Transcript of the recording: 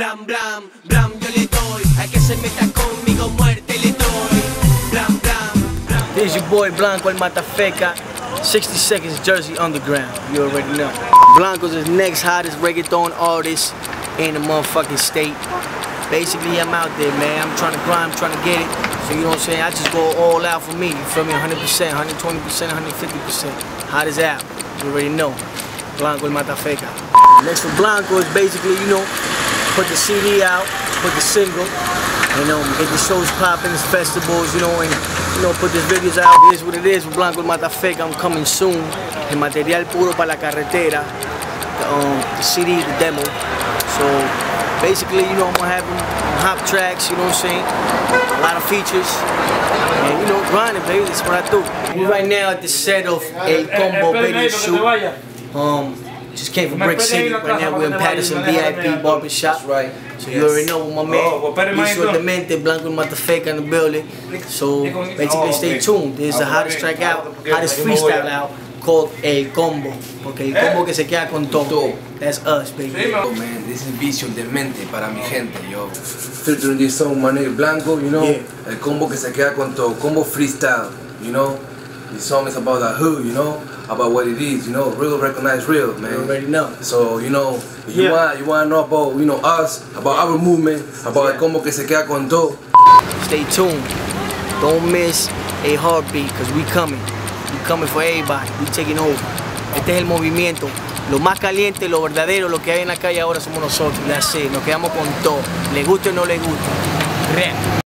Blam, blam, blam, yo le doy. Al que se meta conmigo, muerte le doy. Blam, blam, blam. Your boy Blanco El Matafeka, 60 Seconds Jersey Underground. You already know. Blanco's the next hottest reggaeton artist in the motherfucking state. Basically, I'm out there, man. I'm trying to grind, I'm trying to get it. So, you know what I'm saying? I just go all out for me. You feel me? 100%, 120%, 150%. Hot as out. You already know. Blanco El Matafeka. Next for Blanco is basically, you know, put the CD out, put the single, you know, get the shows popping, the festivals, you know, and you know, put these videos out. Is what it is Blanco El Matafeka. I'm coming soon. El material puro para la carretera. The, um, the CD, the demo. So basically, you know, I'm gonna have them hop tracks, you know what I'm saying? A lot of features. And you know, grinding, baby, that's what I do. We right now at the set of El Combo video shoot. Um, just came from Brick City. Right now we're in Patterson VIP Barbershop. right. So you already know with my man. Oh, well, espérame, Visual maestro. Demente, Blanco El Matafeca in the building. So basically stay tuned. This is the hottest track out, hottest freestyle out called El Combo. Porque el combo que se queda con todo. That's us, baby. Yo, man, this is Vision de Mente para mi gente, yo. Featuring this song, my nigga Blanco, you know. Yeah. El combo que se queda con todo, combo freestyle, you know. This song is about the hood, you know. About what it is, you know. Real recognize real, man. You already know. So, you know, if you Yeah. want you want to know about, you know, us, about our movement, about el combo que se queda con todo. Stay tuned. Don't miss a heartbeat, because we coming. We coming for everybody. We taking over. Este es el movimiento. Lo más caliente, lo verdadero, lo que hay en la calle ahora somos nosotros. That's it. Nos quedamos con todo. Le guste o no le guste. Rap.